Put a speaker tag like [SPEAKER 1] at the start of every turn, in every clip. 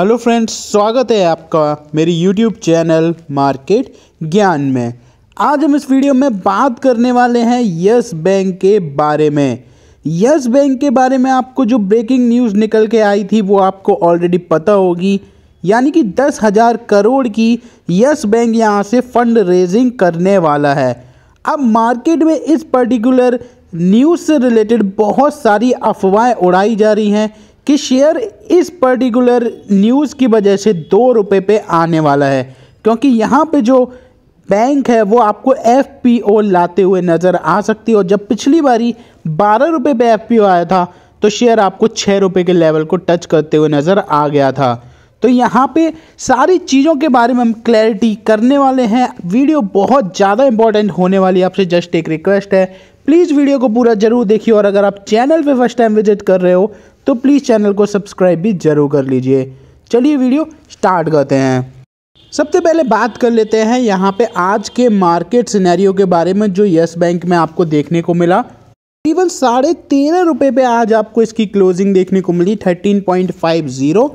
[SPEAKER 1] Hello friends, स्वागत है आपका मेरी यूट्यूब चैनल मार्केट ज्ञान में। आज हम इस वीडियो में बात करने वाले हैं यस बैंक के बारे में। यस बैंक के बारे में आपको जो ब्रेकिंग न्यूज़ निकल के आई थी, वो आपको ऑलरेडी पता होगी। यानी कि दस हज़ार करोड़ की यस बैंक यहाँ से फंड रेजिंग करने वाला है। अब मार्केट में इस पर्टिकुलर न्यूज़ से रिलेटेड बहुत सारी अफवाहें उड़ाई जा रही हैं। कि शेयर इस पर्टिकुलर न्यूज़ की वजह से दो रुपये पे आने वाला है, क्योंकि यहाँ पे जो बैंक है वो आपको एफपीओ लाते हुए नज़र आ सकती है। और जब पिछली बारी बारह रुपये पे एफपीओ आया था तो शेयर आपको छः रुपये के लेवल को टच करते हुए नज़र आ गया था। तो यहाँ पे सारी चीज़ों के बारे में हम क्लैरिटी करने वाले हैं। वीडियो बहुत ज़्यादा इंपॉर्टेंट होने वाली आपसे जस्ट एक रिक्वेस्ट है। प्लीज़ वीडियो को पूरा ज़रूर देखिए। और अगर आप चैनल पे फ़र्स्ट टाइम विज़िट कर रहे हो तो प्लीज़ चैनल को सब्सक्राइब भी ज़रूर कर लीजिए। चलिए वीडियो स्टार्ट करते हैं। सबसे पहले बात कर लेते हैं यहाँ पे आज के मार्केट सिनेरियो के बारे में जो यस बैंक में आपको देखने को मिला। तकरीबन साढ़े तेरह रुपये पे आज आपको इसकी क्लोजिंग देखने को मिली थर्टीन पॉइंट फाइव ज़ीरो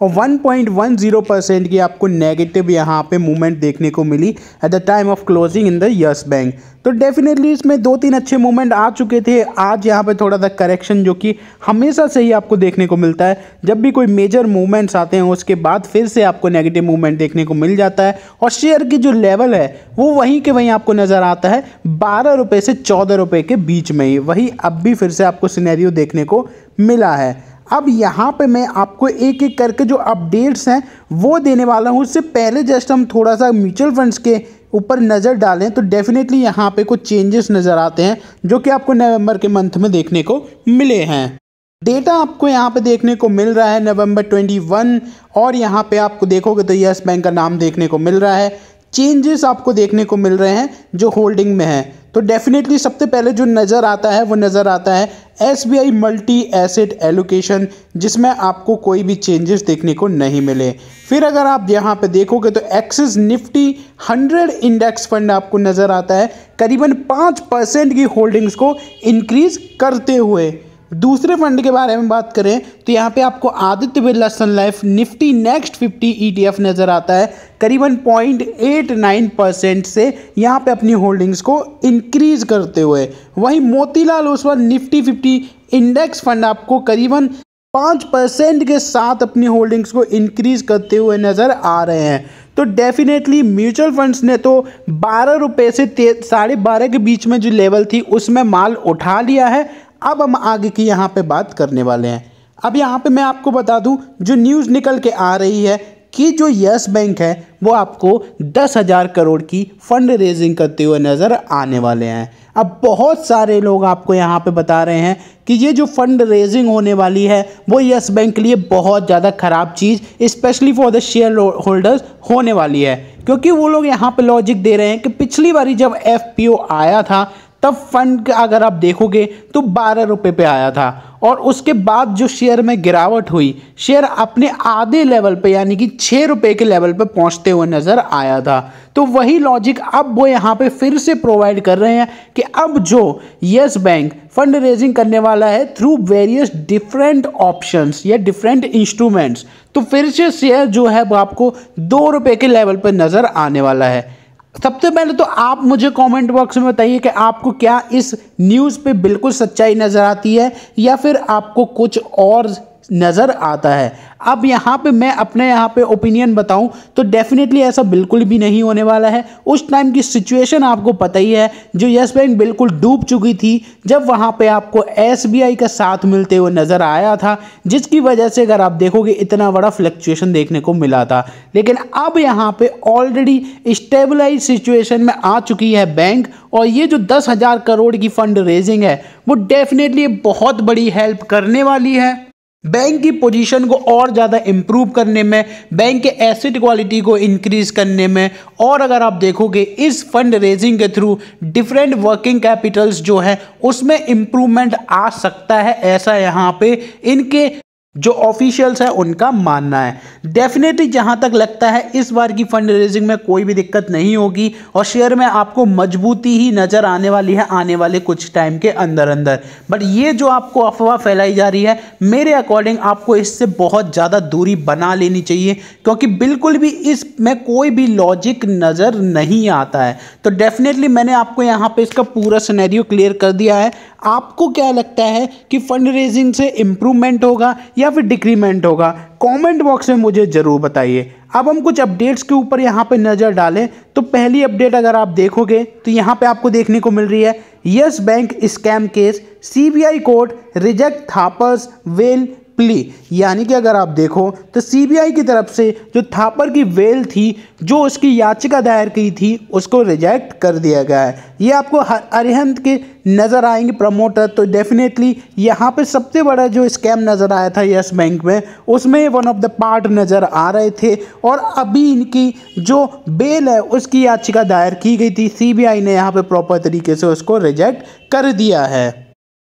[SPEAKER 1] और 1.10 परसेंट की आपको नेगेटिव यहाँ पे मूवमेंट देखने को मिली at the time of closing in the Yes Bank तो डेफिनेटली इसमें दो तीन अच्छे मूवमेंट आ चुके थे। आज यहाँ पे थोड़ा सा करेक्शन जो कि हमेशा से ही आपको देखने को मिलता है। जब भी कोई मेजर मूवमेंट्स आते हैं, उसके बाद फिर से आपको नेगेटिव मूवमेंट देखने को मिल जाता है। और शेयर की जो लेवल है, वो वहीं के वहीं आपको नज़र आता है। बारह रुपये से चौदह रुपये के बीच में ही, वही अब भी फिर से आपको सिनेरियो देखने को मिला है। अब यहाँ पे मैं आपको एक एक करके जो अपडेट्स हैं, वो देने वाला हूँ। उससे पहले जस्ट हम थोड़ा सा म्यूचुअल फंड्स के ऊपर नज़र डालें तो डेफिनेटली यहाँ पे कुछ चेंजेस नज़र आते हैं, जो कि आपको नवंबर के मंथ में देखने को मिले हैं। डेटा आपको यहाँ पे देखने को मिल रहा है नवंबर 21 और यहाँ पे आपको देखोगे तो यस बैंक का नाम देखने को मिल रहा है। चेंजेस आपको देखने को मिल रहे हैं, जो होल्डिंग में है। तो डेफिनेटली सबसे पहले जो नज़र आता है, वो नज़र आता है S B I multi asset allocation, जिसमें आपको कोई भी चेंजेस देखने को नहीं मिले। फिर अगर आप यहाँ पे देखोगे तो एक्सिस निफ्टी 100 इंडेक्स फंड आपको नज़र आता है। करीबन पाँच परसेंट की होल्डिंग्स को इंक्रीज करते हुए। दूसरे फंड के बारे में बात करें तो यहाँ पे आपको Aditya Birla Sun Life, Nifty Next Fifty ETF नज़र आता है। करीबन पॉइंट एट नाइन परसेंट से यहाँ पे अपनी होल्डिंग्स को इंक्रीज करते हुए। वहीं Motilal Oswal Nifty fifty index fund आपको करीबन पाँच परसेंट के साथ अपनी होल्डिंग्स को इंक्रीज करते हुए नज़र आ रहे हैं। तो डेफिनेटली म्यूचुअल फंड्स ने तो बारह रुपये से साढ़े बारह के बीच में जो लेवल थी, उसमें माल उठा लिया है। अब हम आगे की यहाँ पे बात करने वाले हैं। अब यहाँ पे मैं आपको बता दूँ, जो न्यूज़ निकल के आ रही है कि जो यस बैंक है, वो आपको दस हज़ार करोड़ की फंड रेजिंग करते हुए नज़र आने वाले हैं। अब बहुत सारे लोग आपको यहाँ पे बता रहे हैं कि ये जो फंड रेजिंग होने वाली है, वो यस बैंक के लिए बहुत ज़्यादा ख़राब चीज़ specially for the share holders होने वाली है। क्योंकि वो लोग यहाँ पे लॉजिक दे रहे हैं कि पिछली बारी जब एफपीओ आया था तब फंड अगर आप देखोगे तो बारह रुपये पे आया था। और उसके बाद जो शेयर में गिरावट हुई, शेयर अपने आधे लेवल पे, यानी कि छः रुपये के लेवल पे पहुँचते हुए नज़र आया था। तो वही लॉजिक अब वो यहाँ पे फिर से प्रोवाइड कर रहे हैं कि अब जो यस बैंक फंड रेजिंग करने वाला है थ्रू वेरियस डिफरेंट ऑप्शंस या डिफरेंट इंस्ट्रूमेंट्स तो फिर से शेयर जो है वो आपको दो रुपये के लेवल पर नज़र आने वाला है। सबसे पहले तो आप मुझे कमेंट बॉक्स में बताइए कि आपको क्या इस न्यूज़ पे बिल्कुल सच्चाई नज़र आती है या फिर आपको कुछ और नज़र आता है। अब यहाँ पे मैं अपने यहाँ पे ओपिनियन बताऊँ तो डेफिनेटली ऐसा बिल्कुल भी नहीं होने वाला है। उस टाइम की सिचुएशन आपको पता ही है, जो यस बैंक बिल्कुल डूब चुकी थी, जब वहाँ पे आपको एसबीआई का साथ मिलते हुए नज़र आया था, जिसकी वजह से अगर आप देखोगे, इतना बड़ा फ्लक्चुएशन देखने को मिला था। लेकिन अब यहाँ पर ऑलरेडी स्टेबलाइज सिचुएशन में आ चुकी है बैंक और ये जो दस हज़ार करोड़ की फंड रेजिंग है, वो डेफिनेटली बहुत बड़ी हेल्प करने वाली है। बैंक की पोजीशन को और ज़्यादा इम्प्रूव करने में बैंक के एसेट क्वालिटी को इंक्रीज करने में, और अगर आप देखोगे इस फंड रेजिंग के थ्रू डिफरेंट वर्किंग कैपिटल्स जो है, उसमें इम्प्रूवमेंट आ सकता है ऐसा यहाँ पे इनके जो ऑफिशियल्स है, उनका मानना है। डेफिनेटली जहाँ तक लगता है, इस बार की फंड रेजिंग में कोई भी दिक्कत नहीं होगी और शेयर में आपको मजबूती ही नज़र आने वाली है, आने वाले कुछ टाइम के अंदर अंदर बट ये जो आपको अफवाह फैलाई जा रही है, मेरे अकॉर्डिंग आपको इससे बहुत ज़्यादा दूरी बना लेनी चाहिए, क्योंकि बिल्कुल भी इसमें कोई भी लॉजिक नज़र नहीं आता है। तो डेफिनेटली मैंने आपको यहाँ पे इसका पूरा सिनेरियो क्लियर कर दिया है। आपको क्या लगता है कि फंड रेजिंग से इम्प्रूवमेंट होगा या फिर डिक्रीमेंट होगा कमेंट बॉक्स में मुझे ज़रूर बताइए। अब हम कुछ अपडेट्स के ऊपर यहाँ पे नज़र डालें। तो पहली अपडेट अगर आप देखोगे तो यहाँ पे आपको देखने को मिल रही है Yes Bank scam case CBI court reject Thapars bail plea यानी कि अगर आप देखो तो सीबीआई की तरफ़ से जो थापर की वेल थी, जो उसकी याचिका दायर की थी, उसको रिजेक्ट कर दिया गया है। ये आपको अरिहंत के नज़र आएँगे प्रमोटर तो डेफिनेटली यहाँ पे सबसे बड़ा जो स्कैम नज़र आया था यस बैंक में, उसमें वन ऑफ़ द पार्ट नज़र आ रहे थे, और अभी इनकी जो बेल है, उसकी याचिका दायर की गई थी। सीबीआई ने यहाँ पे प्रॉपर तरीके से उसको रिजेक्ट कर दिया है।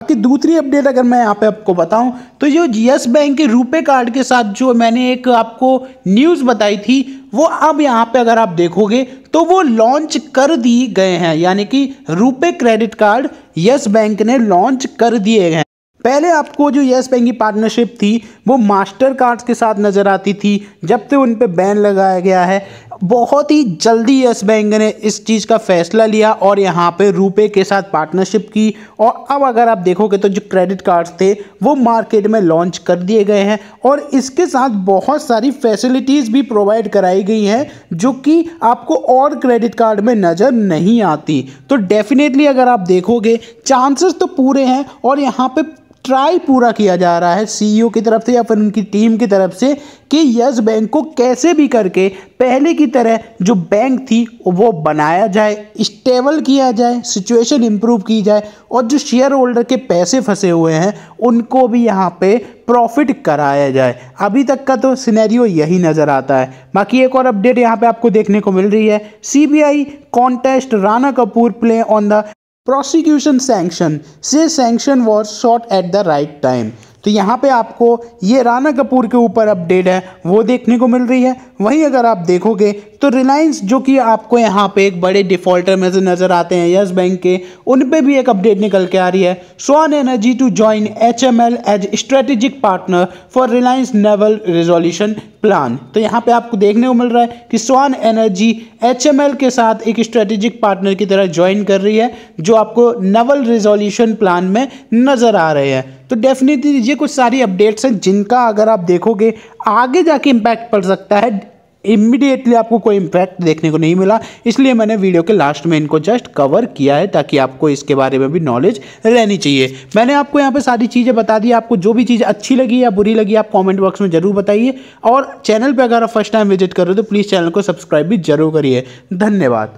[SPEAKER 1] कि दूसरी अपडेट अगर मैं यहाँ पे आपको बताऊँ तो जो यस बैंक के रुपए कार्ड के साथ जो मैंने एक आपको न्यूज़ बताई थी, वो अब यहाँ पे अगर आप देखोगे तो वो लॉन्च कर दिए गए हैं। यानी कि RuPay credit card Yes Bank ने लॉन्च कर दिए गए पहले आपको जो येस बैंक की पार्टनरशिप थी, वो मास्टर कार्ड्स के साथ नज़र आती थी, जब से उन पर बैन लगाया गया है। बहुत ही जल्दी यस बैंक ने इस चीज़ का फैसला लिया और यहाँ पे रुपए के साथ पार्टनरशिप की। और अब अगर आप देखोगे तो जो क्रेडिट कार्ड्स थे, वो मार्केट में लॉन्च कर दिए गए हैं और इसके साथ बहुत सारी फैसिलिटीज़ भी प्रोवाइड कराई गई हैं, जो कि आपको और क्रेडिट कार्ड में नज़र नहीं आती। तो डेफिनेटली अगर आप देखोगे चांसेस तो पूरे हैं और यहाँ पे ट्राई पूरा किया जा रहा है सीईओ की तरफ़ से या फिर उनकी टीम की तरफ़ से कि यस बैंक को कैसे भी करके पहले की तरह जो बैंक थी वो बनाया जाए, स्टेबल किया जाए, सिचुएशन इंप्रूव की जाए और जो शेयर होल्डर के पैसे फंसे हुए हैं, उनको भी यहाँ पे प्रॉफिट कराया जाए। अभी तक का तो सिनेरियो यही नज़र आता है। बाकी एक और अपडेट यहाँ पे आपको देखने को मिल रही है। CBI contest Rana Kapoor plea on the prosecution sanction. Say sanction was sought at the right time तो यहाँ पे आपको ये राना कपूर के ऊपर अपडेट है, वो देखने को मिल रही है। वहीं अगर आप देखोगे तो रिलायंस जो कि आपको यहाँ पे एक बड़े डिफॉल्टर में से नज़र आते हैं यस बैंक के, उन पे भी एक अपडेट निकल के आ रही है। Swan energy to join H M L as strategic partner for Reliance naval resolution plan तो यहाँ पे आपको देखने को मिल रहा है कि Swan energy H M L के साथ एक स्ट्रेटेजिक पार्टनर की तरह ज्वाइन कर रही है, जो आपको नवल रिजोल्यूशन प्लान में नज़र आ रहे हैं। तो डेफिनेटली ये कुछ सारी अपडेट्स हैं जिनका अगर आप देखोगे, आगे जाके इम्पैक्ट पड़ सकता है। इमिडिएटली आपको कोई इम्पैक्ट देखने को नहीं मिला, इसलिए मैंने वीडियो के लास्ट में इनको जस्ट कवर किया है ताकि आपको इसके बारे में भी नॉलेज रहनी चाहिए। मैंने आपको यहाँ पे सारी चीज़ें बता दी, आपको जो भी चीज़ अच्छी लगी या बुरी लगी, आप कमेंट बॉक्स में ज़रूर बताइए। और चैनल पर अगर आप फ़र्स्ट टाइम विज़िट कर रहे हो तो प्लीज़ चैनल को सब्सक्राइब भी ज़रूर करिए। धन्यवाद।